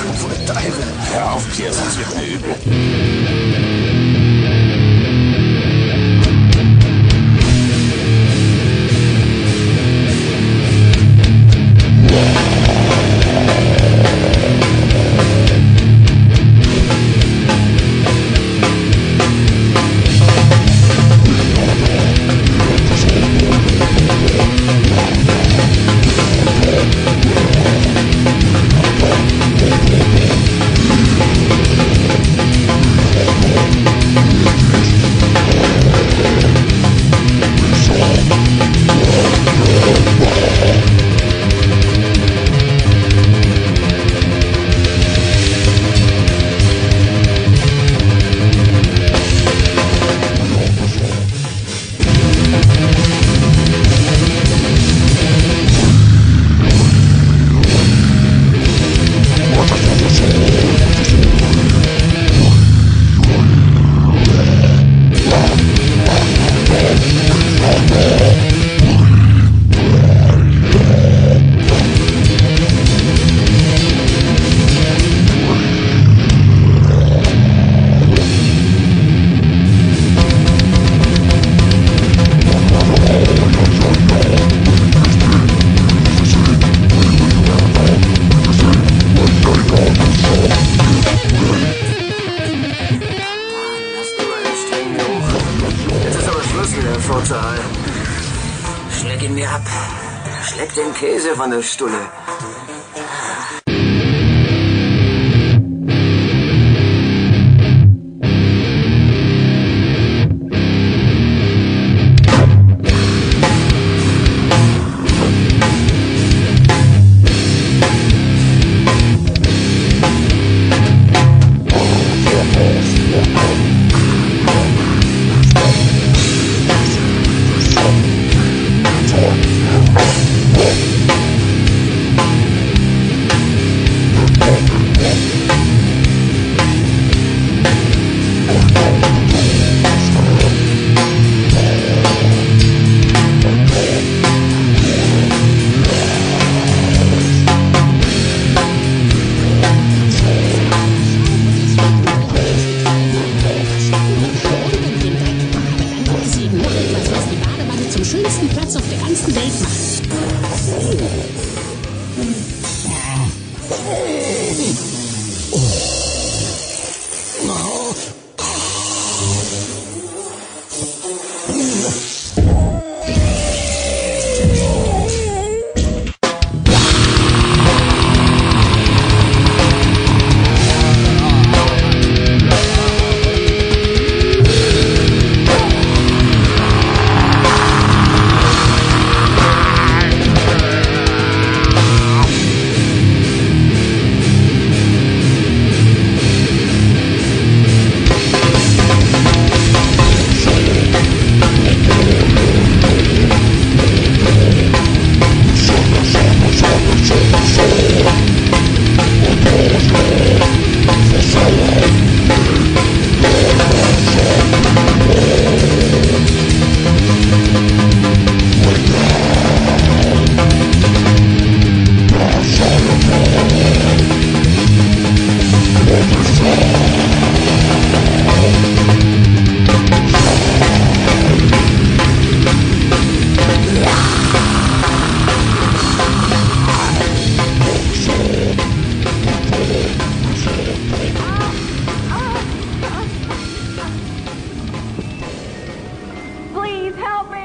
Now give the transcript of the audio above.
Ach, du Teufel. Hör auf, Pierce, das wird mir übel. Dem Vorteil. Schleck ihn mir ab. Schleck den Käse von der Stulle. Schönsten Platz auf der ganzen Welt macht. Oh. help me.